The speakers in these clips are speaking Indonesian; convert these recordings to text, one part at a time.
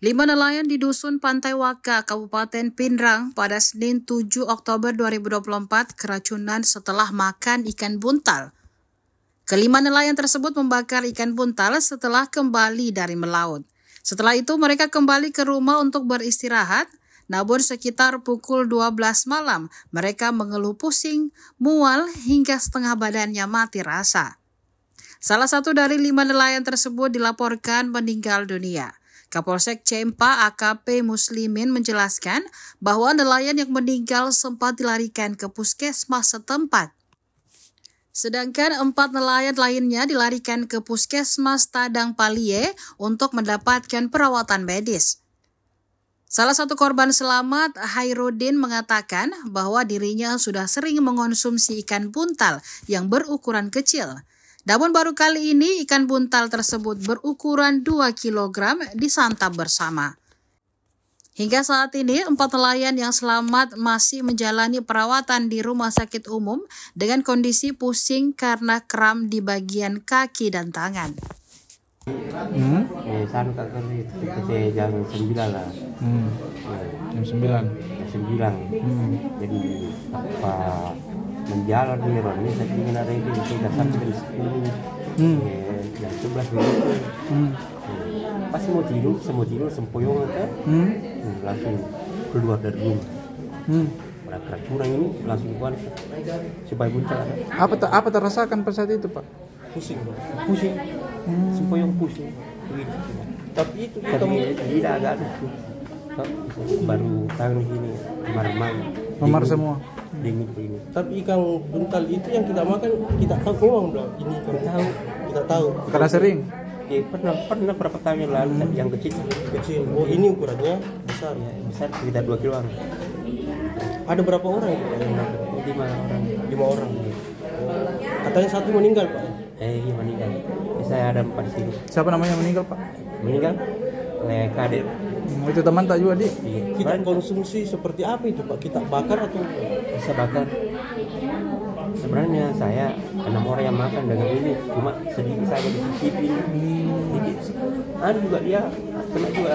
Lima nelayan di Dusun Pantai Waka, Kabupaten Pindrang pada Senin 7 Oktober 2024 keracunan setelah makan ikan buntal. Kelima nelayan tersebut membakar ikan buntal setelah kembali dari melaut. Setelah itu mereka kembali ke rumah untuk beristirahat, namun sekitar pukul 12 malam mereka mengeluh pusing, mual hingga setengah badannya mati rasa. Salah satu dari lima nelayan tersebut dilaporkan meninggal dunia. Kapolsek Cempa AKP Muslimin menjelaskan bahwa nelayan yang meninggal sempat dilarikan ke puskesmas setempat. Sedangkan empat nelayan lainnya dilarikan ke puskesmas Tadang Palie untuk mendapatkan perawatan medis. Salah satu korban selamat, Hairudin, mengatakan bahwa dirinya sudah sering mengonsumsi ikan buntal yang berukuran kecil. Namun baru kali ini ikan buntal tersebut berukuran 2 kg disantap bersama. Hingga saat ini, empat nelayan yang selamat masih menjalani perawatan di rumah sakit umum dengan kondisi pusing karena kram di bagian kaki dan tangan. Hmm? Eh, sana itu jam sembilan lah. Hmm. Jam sembilan. Jam sembilan. Hmm. Jadi apa menjalan di ini saya ingin ada itu kita sampai jam sepuluh hmm. eh, jam sebelas begitu hmm. eh, pas mau tidur mau tidur sempoyong kan hmm. hmm. langsung keluar dari rumah. Hmm. pada keracunan ini langsung keluar. Supaya buntal apa apa terasakan pada saat itu pak? Pusing pusing. Hmm. sempoyong pusing. Begitu tapi itu tapi tidak agak baru tahun ini kemarin memar semua dingin begini tapi ikan buntal itu yang kita makan kita tahu memang bro ini ikan tahu kita tahu. Karena sering? Ya, pernah pernah berapa tahun yang lalu hmm. yang kecil? Kecil. Oh ini ukurannya besar. Ya besar sekitar dua kiloan. Ada berapa orang itu lima orang. Lima orang. Katanya satu meninggal pak. Eh iya meninggal. Saya ada empat di sini. Siapa namanya meninggal pak? Meninggal eh kader Hmm, itu teman tak juga di iya. kita konsumsi seperti apa itu pak? Kita bakar atau bisa bakar. Sebenarnya saya enam orang yang makan dengan ini. Cuma sedikit saja disicipi hmm. dikit anu juga dia kena juga.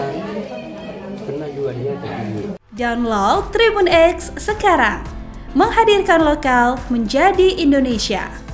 Kena juga dia download Tribun X sekarang. Menghadirkan lokal menjadi Indonesia